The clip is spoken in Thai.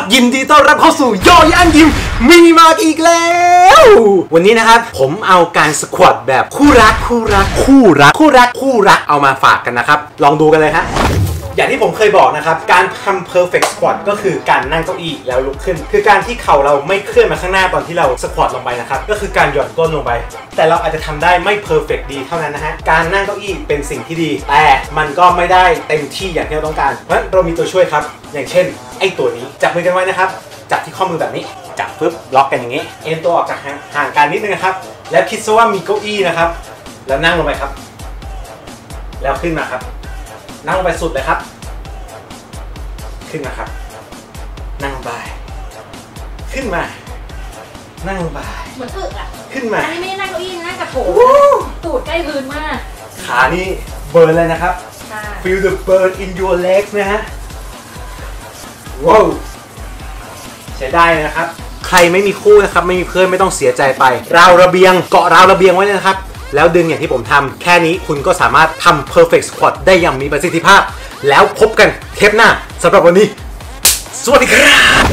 ับยินดีต้อนรับเข้าสู่ย่อย่านยิมมินิมาร์กอีกแล้ว วันนี้นะครับ ผมเอาการสควอตแบบคู่รักคู่รักคู่รักคู่รักคู่รักเอามาฝากกันนะครับ ลองดูกันเลยฮะ อย่างที่ผมเคยบอกนะครับ การทำ perfect squat ก็คือการนั่งเก้าอี้แล้วลุกขึ้น คือการที่เข่าเราไม่เคลื่อนมาข้างหน้าตอนที่เรา squat ลงไปนะครับ ก็คือการหย่อนก้นลงไป แต่เราอาจจะทำได้ไม่ perfect ดีเท่านั้นนะฮะ การนั่งเก้าอี้เป็นสิ่งที่ดี แต่มันก็ไม่ได้เต็มที่อย่างที่เราต้องการ เพราะฉะนั้นเรามีตัวช่วยครับ อย่างเช่น ไอ้ตัวนี้ จับมือกันไว้นะครับ จับที่ข้อมือแบบนี้ จับปุ๊บล็อกกันอย่างนี้ เอ็นตัวออกจากห่างห่างกันนิดนึงนะครับ แล้วคิดซะว่ามีเก้าอี้นะครับ แล้วนั่งลงไปครับ แล้วขึ้นมาครับ นั่งลงไปสุดเลยครับ ขึ้นมาครับ นั่งลงไปขึ้นมา นั่งลงไปเหมือนอึกอะขึ้นมา อันนี้ไม่ได้นั่งเก้าอี้นั่งกระโถนตูดใกล้พื้นมาก ขานี่เบิร์นเลยนะครับใช่ feel the burn in your legs นะฮะว้าวใช้ได้เลยนะครับ ใครไม่มีคู่นะครับ ไม่มีเพื่อนไม่ต้องเสียใจไป ราวระเบียงเกาะราวระเบียงไว้เลยนะครับ แล้วดึงอย่างที่ผมทำแค่นี้คุณก็สามารถทำ perfect squat ได้อย่างมีประสิทธิภาพ แล้วพบกันเทปหน้าสำหรับวันนี้ สวัสดีครับ